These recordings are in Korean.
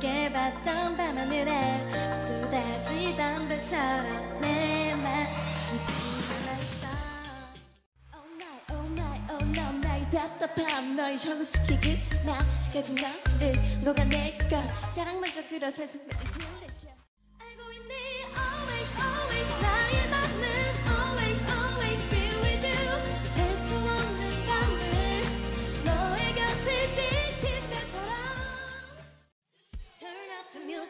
깨봤던 밤하늘에 쏟아지던 별처럼 내맘 답답함 너의 전화시키기 나 같은 나를 녹아낼까 사랑만 저 그려 잘 숨겨진 텔레 알고 있니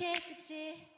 나를 봐